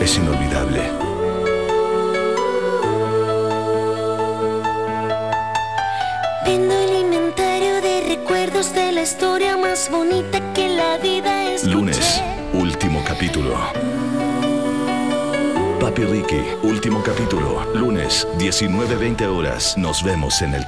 es inolvidable. Viendo el inventario de recuerdos de la historia más bonita que la vida es. Lunes, último capítulo. Papi Ricky, último capítulo. Lunes, 19-20 horas. Nos vemos en el...